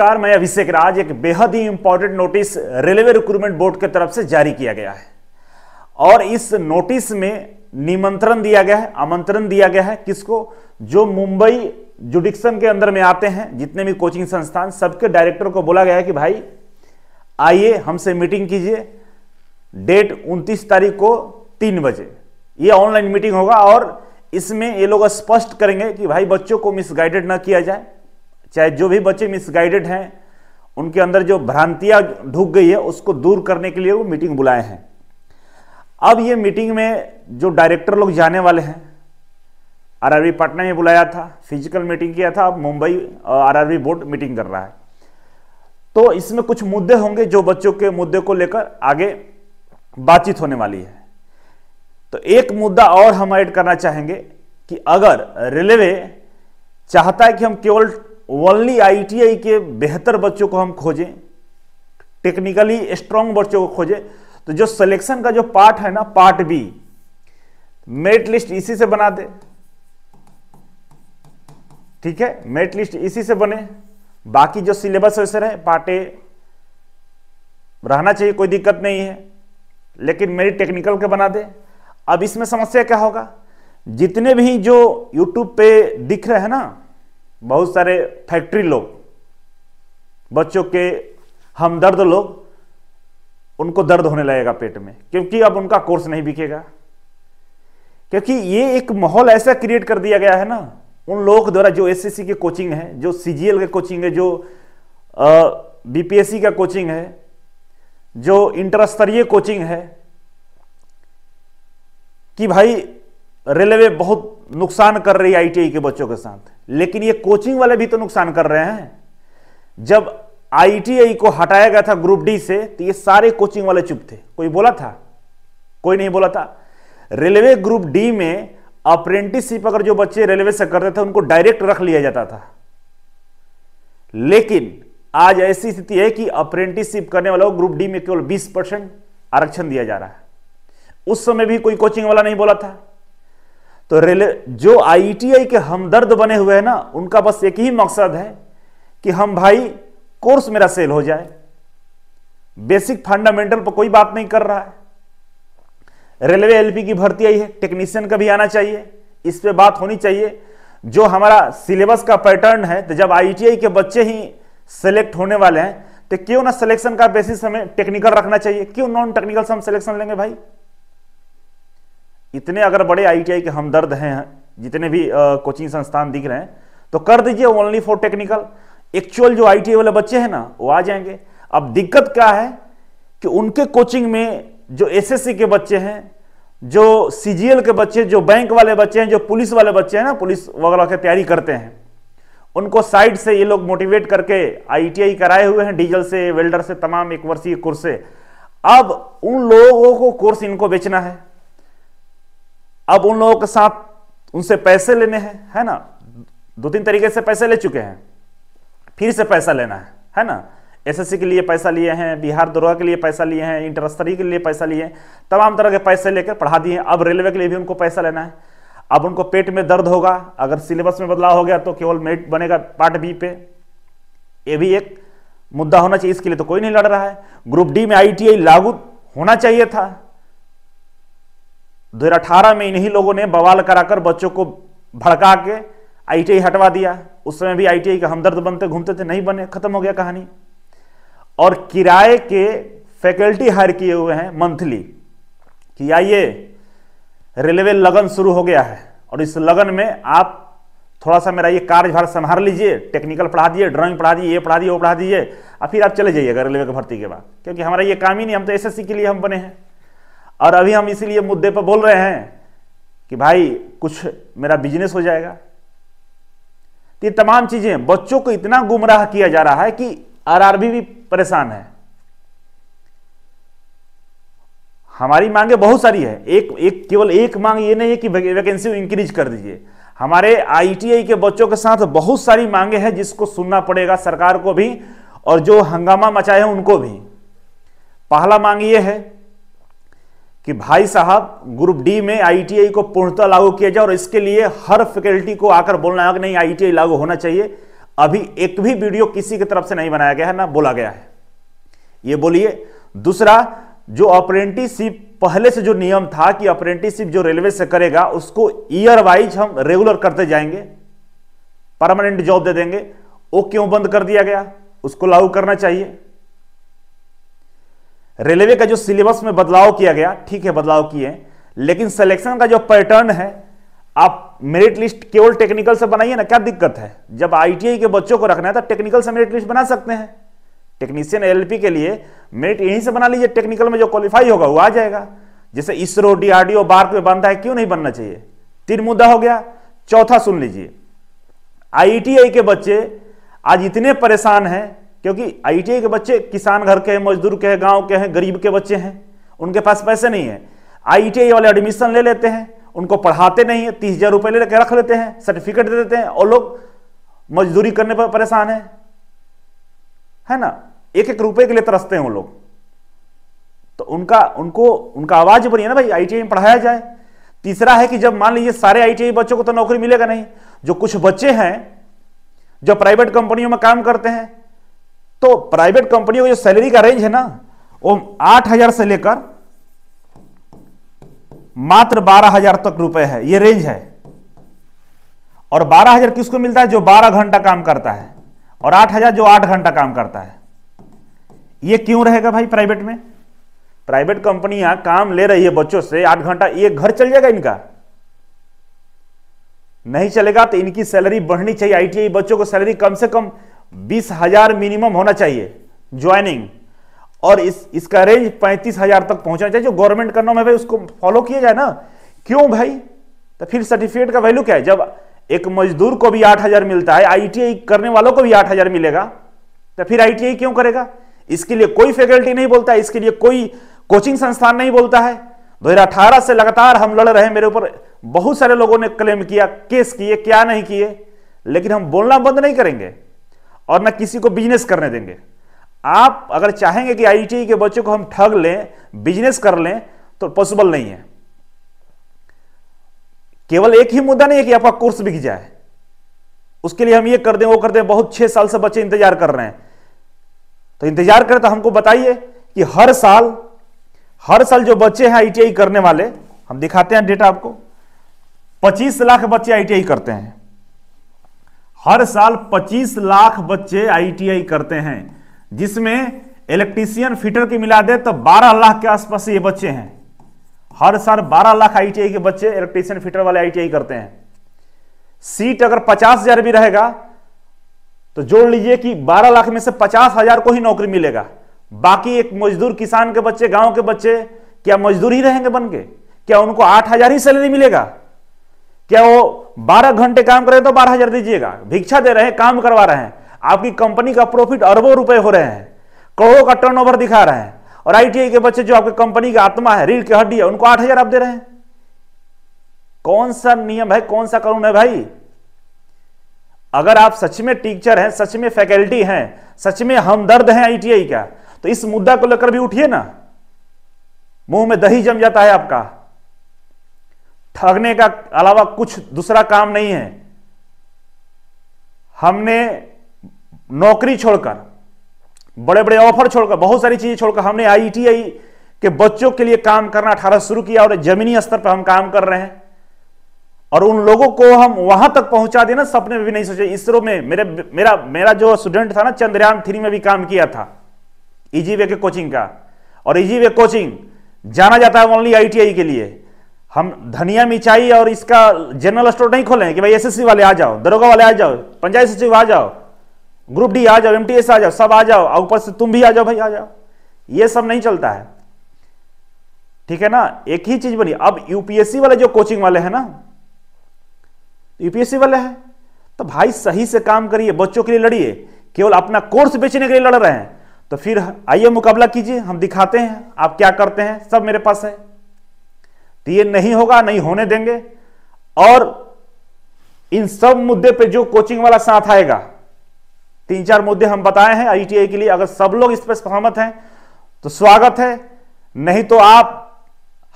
नमस्कार, मैं अभिषेक राज। एक बेहद ही important notice railway recruitment board की तरफ़ से जारी किया गया है। और इस नोटिस में निमंत्रण दिया गया है, आमंत्रण दिया गया है किसको? जो मुंबई जुडिक्शन के अंदर में आते हैं, जितने भी कोचिंग संस्थान, सबके डायरेक्टर को बोला गया है कि भाई, आइए, हमसे मीटिंग कीजिए। डेट 29 तारीख को तीन बजे। ये ऑनलाइन मीटिंग होगा और इसमें ये लोग स्पष्ट करेंगे कि भाई, बच्चों को मिसगाइडेड ना किया जाए। चाहे जो भी बच्चे मिसगाइडेड हैं, उनके अंदर जो भ्रांतियाँ ढुक गई है, उसको दूर करने के लिए वो मीटिंग बुलाए हैं। अब ये मीटिंग में जो डायरेक्टर लोग जाने वाले हैं आरआरबी पटना में बुलाया था फ़िज़िकल मीटिंग किया था, अब मुंबई आरआरबी बोर्ड मीटिंग कर रहा है। तो इसमें कुछ मुद्दे होंगे जो बच्चों के मुद्दे को लेकर आगे बातचीत होने वाली है। तो एक मुद्दा और हम ऐड करना चाहेंगे कि अगर रेलवे चाहता है कि हम केवल ओनली आईटीआई के बेहतर बच्चों को हम खोजें टेक्निकली स्ट्रांग बच्चों को खोजें तो जो सिलेक्शन का जो पार्ट है ना पार्ट बी मेरिट लिस्ट इसी से बना दे। ठीक है? मेरिट लिस्ट इसी से बने। बाकी जो सिलेबस वैसे रहे, पार्ट ए रहना चाहिए, कोई दिक्कत नहीं है। लेकिन मेरी टेक्निकल के बना दे। अब इसमें समस्या क्या होगा? जितने भी जो यूट्यूब पे दिख रहे हैं ना बहुत सारे फैक्ट्री लोग, बच्चों के हमदर्द लोग, उनको दर्द होने लगेगा पेट में, क्योंकि अब उनका कोर्स नहीं बिकेगा। क्योंकि ये एक माहौल ऐसा क्रिएट कर दिया गया है ना, उन लोगों के द्वारा जो एसएससी की कोचिंग है, जो सीजीएल के कोचिंग है, जो बीपीएससी का कोचिंग है, जो इंटर स्तरीय कोचिंग है, कि भाई रेलवे बहुत नुकसान कर रही है आईटीआई के बच्चों के साथ। लेकिन ये कोचिंग वाले भी तो नुकसान कर रहे हैं। जब आईटीआई को हटाया गया था ग्रुप डी से तो ये सारे कोचिंग वाले चुप थे। कोई बोला था? कोई नहीं बोला था। रेलवे ग्रुप डी में अप्रेंटिसशिप अगर जो बच्चे रेलवे से करते थे, उनको डायरेक्ट रख लिया जाता था। लेकिन आज ऐसी स्थिति है कि अप्रेंटिसशिप करने वालों को ग्रुप डी में केवल 20 परसेंट आरक्षण दिया जा रहा है। उस समय भी कोई कोचिंग वाला नहीं बोला था। तो रेलवे जो आईटीआई के हमदर्द बने हुए हैं ना, उनका बस एक ही मकसद है कि हम भाई कोर्स मेरा सेल हो जाए। बेसिक फंडामेंटल पर कोई बात नहीं कर रहा है। रेलवे एलपी की भर्ती आई है, टेक्नीशियन का भी आना चाहिए, इस पर बात होनी चाहिए। जो हमारा सिलेबस का पैटर्न है तो जब आईटीआई के बच्चे ही सेलेक्ट होने वाले हैं तो क्यों ना सिलेक्शन का बेसिस हमें टेक्निकल रखना चाहिए? क्यों नॉन टेक्निकल से हम सिलेक्शन लेंगे भाई? इतने अगर बड़े आईटीआई के हमदर्द हैं, जितने भी कोचिंग संस्थान दिख रहे हैं तो कर दीजिए ओनली फॉर टेक्निकल एक्चुअल जो आई वाले बच्चे हैं ना, वो आ जाएँगे। अब दिक्कत क्या है कि उनके कोचिंग में जो एसएससी के बच्चे हैं, जो सीजीएल के बच्चे, जो बैंक वाले बच्चे हैं, जो पुलिस वाले बच्चे हैं ना, पुलिस वगैरह की तैयारी करते हैं, उनको साइड से ये लोग मोटिवेट करके आईटीआई कराए हुए हैं डीजल से वेल्डर से, तमाम एक वर्षीय कोर्स से। अब उन लोगों को कोर्स इनको बेचना है। अब उन लोगों के साथ उनसे पैसे लेने हैं, है ना? दो तीन तरीके से पैसे ले चुके हैं। फिर से पैसा लेना है है ना? एसएससी के लिए पैसा लिए हैं, बिहार दरोगा के लिए पैसा लिए हैं इंटरस्तरी के लिए पैसा लिए हैं, तमाम तरह के पैसे लेकर पढ़ा दिए अब रेलवे के लिए भी उनको पैसा लेना है। अब उनको पेट में दर्द होगा, अगर सिलेबस में बदलाव हो गया तो केवल मेरिट बनेगा पार्ट बी पे। ये भी एक मुद्दा होना चाहिए, इसके लिए तो कोई नहीं लड़ रहा है। ग्रुप डी में आईटीआई लागू होना चाहिए था। 2018 में इन्हीं लोगों ने बवाल कराकर बच्चों को भड़का के आईटीआई हटवा दिया। उस समय भी आईटीआई का हमदर्द बनते घूमते थे, नहीं बने, खत्म हो गया कहानी। और किराए के फैकल्टी हायर किए हुए हैं मंथली कि आइए, रेलवे लगन शुरू हो गया है। और इस लगन में आप थोड़ा सा मेरा ये कार्यभार संभाल लीजिए, टेक्निकल पढ़ा दिए, ड्राइंग पढ़ा दिए, ये पढ़ा दिए, वो पढ़ा दीजिए और फिर आप चले जाइएगा रेलवे की भर्ती के बाद। क्योंकि हमारा ये काम ही नहीं, हम तो एसएससी के लिए हम बने हैं। और अभी हम इसीलिए मुद्दे पर बोल रहे हैं कि भाई, कुछ मेरा बिज़नेस हो जाएगा। तो ये तमाम चीज़ें, बच्चों को इतना गुमराह किया जा रहा है कि आरआरबी भी परेशान है। हमारी मांगे बहुत सारी है। एक एक, केवल एक मांग ये नहीं है कि वैकेंसी इंक्रीज कर दीजिए। हमारे आईटीआई के बच्चों के साथ बहुत सारी मांगे हैं जिसको सुनना पड़ेगा सरकार को भी और जो हंगामा मचाए हैं उनको भी। पहला मांग ये है कि भाई साहब, ग्रुप डी में आईटीआई को पूर्णतः लागू किया जाए और इसके लिए हर फैकल्टी को आकर बोलना है कि नहीं आईटीआई लागू होना चाहिए। अभी एक भी वीडियो किसी की तरफ़ से नहीं बनाया गया है, ना बोला गया है। ये बोलिए। दूसरा, जो अप्रेंटिसशिप पहले से जो नियम था कि अप्रेंटिसशिप जो रेलवे से करेगा, उसको ईयर वाइज हम रेगुलर करते जाएँगे। परमानेंट जॉब दे देंगे। वो क्यों बंद कर दिया गया? उसको लागू करना चाहिए। रेलवे का जो सिलेबस में बदलाव किया गया, ठीक है, बदलाव किए लेकिन सिलेक्शन का जो पैटर्न है, आप मेरिट लिस्ट केवल टेक्निकल से बनाइए ना, क्या दिक्कत है? जब आईटीआई के बच्चों को रखना है तो टेक्निकल से मेरिट लिस्ट बना सकते हैं। टेक्नीशियन एलपी के लिए मेरिट यहीं से बना लीजिए टेक्निकल में जो क्वालिफाई होगा वो आ जाएगा। जैसे इसरो डीआरडीओ बार्क में बनता है, क्यों नहीं बनना चाहिए? तीन मुद्दा हो गया, चौथा सुन लीजिए। आईटीआई के बच्चे आज इतने परेशान हैं क्योंकि आईटीआई के बच्चे किसान घर के हैं, मजदूर के हैं, गाँव के हैं, गरीब के बच्चे हैं, उनके पास पैसे नहीं है। आईटीआई वाले एडमिशन ले लेते हैं, उनको पढ़ाते नहीं है, तीस हज़ार रुपए ले रख लेते हैं सर्टिफिकेट दे देते हैं, और लोग मजदूरी करने पर परेशान है। है ना? एक एक रुपए के लिए तरसते हैं वो लोग। तो उनका, उनको, उनका आवाज़ बनी है ना भाई आईटीआई में पढ़ाया जाए। तीसरा है कि जब मान लीजिए सारे आईटीआई बच्चों को तो नौकरी मिलेगा नहीं, जो कुछ बच्चे हैं, जो प्राइवेट कंपनियों में काम करते हैं तो प्राइवेट कंपनियों की जो सैलरी का रेंज है ना, वो आठ हज़ार से लेकर मात्र बारह हज़ार तक रुपए है, ये रेंज है। और बारह हज़ार किसको मिलता है? जो बारह घंटा काम करता है। और आठ हज़ार जो आठ घंटा काम करता है। ये क्यों रहेगा भाई प्राइवेट में? प्राइवेट कंपनियाँ काम ले रही है बच्चों से, आठ घंटा, ये घर चल जाएगा इनका। नहीं चलेगा तो इनकी सैलरी बढ़नी चाहिए आईटीआई बच्चों को सैलरी कम से कम बीस हज़ार मिनिमम होना चाहिए ज्वाइनिंग और इस, इसका रेंज पैंतीस हज़ार तक पहुँचना चाहिए, जो गवर्नमेंट का नाम है भाई, उसको फॉलो किया जाए ना। क्यों भाई? तो फिर सर्टिफिकेट का वैल्यू क्या है? जब एक मजदूर को भी आठ हज़ार मिलता है आईटीआई करने वालों को भी आठ हज़ार मिलेगा तो फिर आईटीआई क्यों करेगा? इसके लिए कोई फैकल्टी नहीं बोलता, इसके लिए कोई कोचिंग संस्थान नहीं बोलता है। 2018 से लगातार हम लड़ रहे हैं, मेरे ऊपर बहुत सारे लोगों ने क्लेम किया केस किए, क्या नहीं किए, लेकिन हम बोलना बंद नहीं करेंगे। और ना किसी को बिज़नेस करने देंगे। आप अगर चाहेंगे कि आईटीआई के बच्चों को हम ठग लें बिज़नेस कर लें तो पॉसिबल नहीं है। केवल एक ही मुद्दा नहीं है कि आपका कोर्स बिक जाए। उसके लिए हम ये कर दें, वो कर दें, बहुत छह साल से बच्चे इंतज़ार कर रहे हैं। तो इंतज़ार करें तो हमको बताइए कि हर साल हर साल जो बच्चे हैं आईटीआई करने वाले, हम दिखाते हैं डेटा आपको 25 लाख बच्चे आईटीआई करते हैं। हर साल 25 लाख बच्चे आईटीआई करते हैं, जिसमें इलेक्ट्रीशियन फिटर की मिला दे तो 12 लाख के आसपास ये बच्चे हैं। हर साल 12 लाख आईटीआई के बच्चे इलेक्ट्रीशियन फिटर वाले आईटीआई करते हैं। सीट अगर पचास हज़ार भी रहेगा तो जोड़ लीजिए कि 12 लाख में से पचास हज़ार को ही नौकरी मिलेगा। बाकी एक मजदूर किसान के बच्चे, गाँव के बच्चे, क्या मजदूर ही रहेंगे बन के क्या उनको आठ हज़ार ही सैलरी मिलेगा? क्या वो बारह घंटे काम करें तो बारह हज़ार दीजिएगा। भिक्षा दे रहे हैं, काम करवा रहे हैं। आपकी कंपनी का प्रॉफिट अरबों रुपए हो रहे हैं। करोड़ों का टर्नओवर दिखा रहे हैं। और आईटीआई के बच्चे जो आपकी कंपनी का आत्मा है, रीढ़ की हड्डी है, उनको आठ हज़ार आप दे रहे हैं। कौन सा नियम है कौन सा कानून है भाई? अगर आप सच में टीचर हैं, सच में फैकल्टी हैं, सच में हमदर्द हैं आईटीआई का तो इस मुद्दा को लेकर भी उठिए ना। मुँह में दही जम जाता है आपका। ठगने का अलावा कुछ दूसरा काम नहीं है। हमने नौकरी छोड़कर बड़े बड़े ऑफ़र छोड़कर, बहुत सारी चीज़ें छोड़कर हमने आईटीआई के बच्चों के लिए काम करना अठारह शुरू किया और जमीनी स्तर पर हम काम कर रहे हैं। और उन लोगों को हम वहाँ तक पहुँचा देना, सपने में भी नहीं सोचे। इसरो में मेरे, मेरा मेरा जो स्टूडेंट था ना, चंद्रयान थ्री में भी काम किया था ईजीवे के कोचिंग का। और ईजीवे कोचिंग जाना जाता है ओनली आईटीआई के लिए। हम धनिया मिचाई और इसका जनरल स्टोर नहीं खोले कि भाई एसएससी वाले आ जाओ, दरोगा वाले आ जाओ, पंचायत सचिव आ जाओ ग्रुप डी आ जाओ एमटीएस आ जाओ, सब आ जाओ, और ऊपर से तुम भी आ जाओ, भाई आ जाओ। ये सब नहीं चलता है। ठीक है ना? एक ही चीज़ बनी। अब यूपीएससी वाले जो कोचिंग वाले हैं ना यूपीएससी वाले हैं तो भाई सही से काम करिए, बच्चों के लिए लड़िए, केवल अपना कोर्स बेचने के लिए लड़ रहे हैं। तो फिर आइए मुकाबला कीजिए, हम दिखाते हैं, आप क्या करते हैं, सब मेरे पास है। तो ये नहीं होगा, नहीं होने देंगे। और इन सब मुद्दे पे जो कोचिंग वाला साथ आएगा, तीन चार मुद्दे हम बताए हैं आईटीआई के लिए, अगर सब लोग इस पर सहमत हैं तो स्वागत है। नहीं तो आप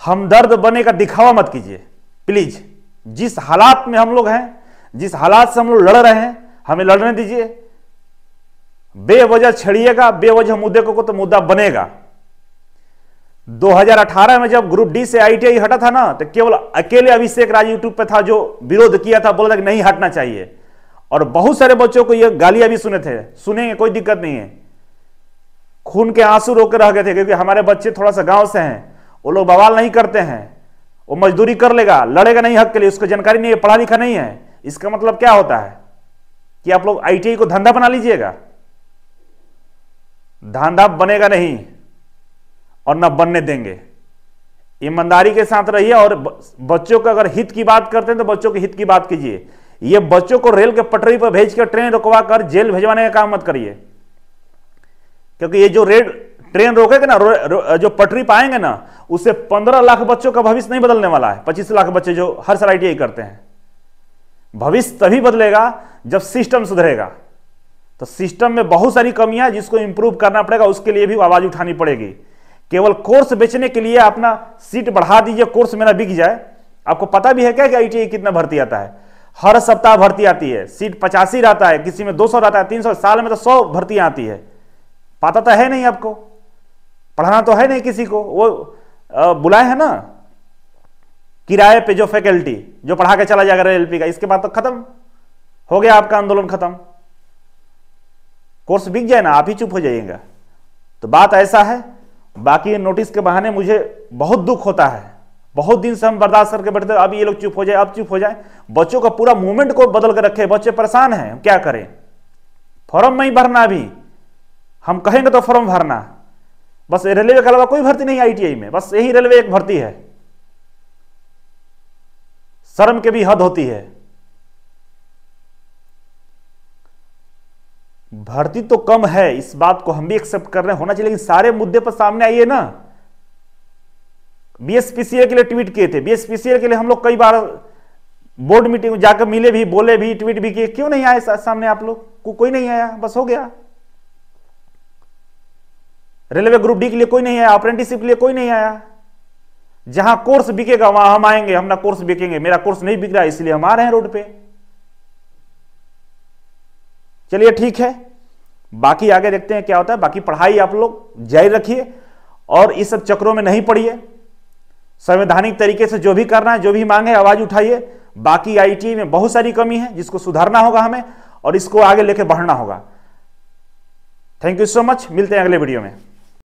हमदर्द बने का दिखावा मत कीजिए। प्लीज़ जिस हालात में हम लोग हैं, जिस हालात से हम लोग लड़ रहे हैं, हमें लड़ने दीजिए। बेवजह छड़िएगा, बेवजह मुद्दे को तो मुद्दा बनेगा। 2018 में जब ग्रुप डी से आईटीआई हटा था ना तो केवल अकेले अभिषेक राज यूट्यूब पे था जो विरोध किया था, बोला था कि नहीं हटना चाहिए। और बहुत सारे बच्चों को ये गालियाँ भी सुने थे। सुनेंगे, कोई दिक्कत नहीं है। खून के आँसू रोक रह गए थे, क्योंकि हमारे बच्चे थोड़ा सा गाँव से हैं। वो लोग बवाल नहीं करते हैं। वो मजदूरी कर लेगा, लड़ेगा नहीं हक के लिए, उसको जानकारी नहीं है, पढ़ा लिखा नहीं है। इसका मतलब क्या होता है? कि आप लोग आईटीआई को धंधा बना लीजिएगा। धंधा बनेगा नहीं। और न बनने देंगे। ईमानदारी के साथ रहिए और बच्चों को अगर हित की बात करते हैं तो बच्चों के हित की बात कीजिए। ये बच्चों को रेल के पटरी पर भेज कर ट्रेन रुकवा कर जेल भेजवाने का काम मत करिए। क्योंकि ये जो रेड ट्रेन रोकेगा ना रो, रो, जो पटरी पाएँगे ना उससे पंद्रह लाख बच्चों का भविष्य नहीं बदलने वाला है। पच्चीस लाख बच्चे जो हर साल आई करते हैं। भविष्य तभी बदलेगा जब सिस्टम सुधरेगा। तो सिस्टम में बहुत सारी कमियाँ जिसको इंप्रूव करना पड़ेगा उसके लिए भी आवाज़ उठानी पड़ेगी। केवल कोर्स बेचने के लिए अपना सीट बढ़ा दीजिए, कोर्स मेरा बिक जाए। आपको पता भी है क्या कि आई कितना भर्ती आता है? हर सप्ताह भर्ती आती है। सीट पचासी रहता है, किसी में दो सौ रहता है, तीन सौ, साल में तो सौ भर्तियाँ आती है। पता तो है नहीं आपको। पढ़ाना तो है नहीं किसी को। वो बुलाए हैं ना? किराए पे जो फैकल्टी, जो पढ़ा के चला जाएगा एलपी का, इसके बाद तो खत्म। हो गया आपका आंदोलन खत्म। कोर्स बिक जाए ना, आप ही चुप हो जाइएगा। तो बात ऐसा है बाकी नोटिस के बहाने मुझे बहुत दुख होता है। बहुत दिन से हम बर्दाश्त करके बैठते अब ये लोग चुप हो जाए, अब चुप हो जाए। बच्चों का पूरा मूवमेंट को बदल कर रखे, बच्चे परेशान हैं क्या करें? फॉर्म नहीं भरना अभी हम कहेंगे तो फॉर्म भरना। बस रेलवे के अलावा कोई भर्ती नहीं आईटीआई में। बस यही रेलवे एक भर्ती है। शर्म के भी हद होती है। भर्ती तो कम है इस बात को हम भी एक्सेप्ट कर रहे हैं होना चाहिए लेकिन सारे मुद्दे पर सामने आइए ना। बीएसपीसीएल के लिए ट्वीट किए थे बीएसपीसीए के लिए हम लोग कई बार बोर्ड मीटिंग में जाकर मिले भी बोले भी ट्वीट भी किए क्यों नहीं आए सामने आप लोग? को, कोई नहीं आया बस हो गया। रेलवे ग्रुप डी के लिए कोई नहीं आया अप्रेंटिसशिप के लिए कोई नहीं आया। जहाँ कोर्स बिकेगा वहाँ हम आएँगे हम ना कोर्स बिकेंगे मेरा कोर्स नहीं बिक रहा इसलिए हम आ रहे हैं रोड पे। चलिए ठीक है। बाकी आगे देखते हैं क्या होता है। बाकी पढ़ाई आप लोग जारी रखिए और इस सब चक्रों में नहीं पढ़िए। संवैधानिक तरीके से जो भी करना है, जो भी मांगे आवाज़ उठाइए। बाकी आईटी में बहुत सारी कमी है, जिसको सुधारना होगा हमें और इसको आगे लेके बढ़ना होगा। थैंक यू सो मच मिलते हैं अगले वीडियो में।